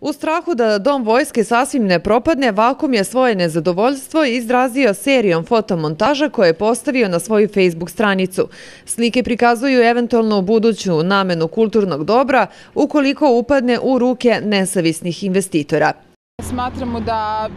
U strahu da dom vojske sasvim ne propadne, Vakum je svoje nezadovoljstvo izrazio serijom fotomontaža koje je postavio na svoju Facebook stranicu. Slike prikazuju eventualno buduću namenu kulturnog dobra ukoliko upadne u ruke nesavisnih investitora. Smatramo da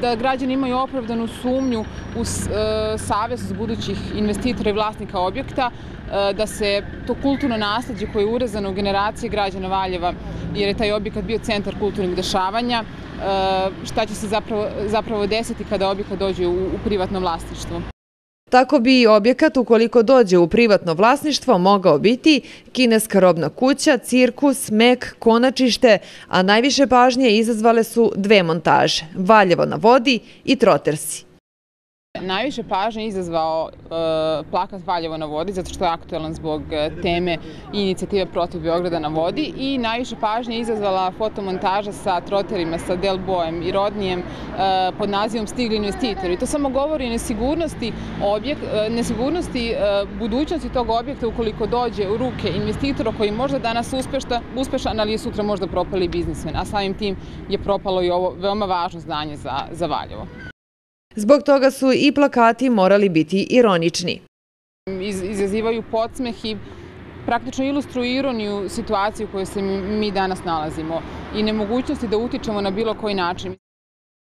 da građani imaju opravdanu sumnju u e, savjest budućih investitora i vlasnika objekta, e, da se to kulturno nasledđe koje je urezano u generacije građana Valjeva, jer je taj objekat bio centar kulturnih dešavanja, e, šta će se zapravo, zapravo desiti kada objekat dođe u privatno vlasništvo. Tako bi objekat, ukoliko dođe u privatno vlasništvo, mogao biti kineska robna kuća, cirkus, mek, konačište, a najviše pažnje izazvale su dve montaže, Valjevo na vodi i Trotersi. Najviše pažnje izazvao e, plakat Valjevo na vodi, zato što je aktualan zbog e, teme inicijative protiv Beograda na vodi i najviše pažnje izazvala fotomontaža sa troterima, sa Delbojem i Rodnijem e, pod nazivom Stigli investitori. To samo govori o nesigurnosti, objekt, nesigurnosti budućnosti tog objekta ukoliko dođe u ruke investitora koji možda danas uspešta, uspešan, ali je sutra možda propali biznismen, a samim tim je propalo i ovo veoma važno znanje za, za Valjevo. Zbog toga su i plakati morali biti ironični. Iz, izazivaju podsmeh i praktično ilustruju ironiju situacije u kojoj se mi danas nalazimo i nemogućnosti da utičemo na bilo koji način.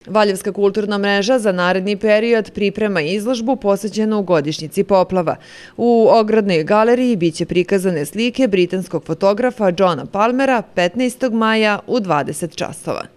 Valjevska kulturna mreža za naredni period priprema izložbu posvećenu godišnjici poplava. U ogradnoj galeriji biće prikazane slike britanskog fotografa Johna Palmera 15. maja u 20 časova.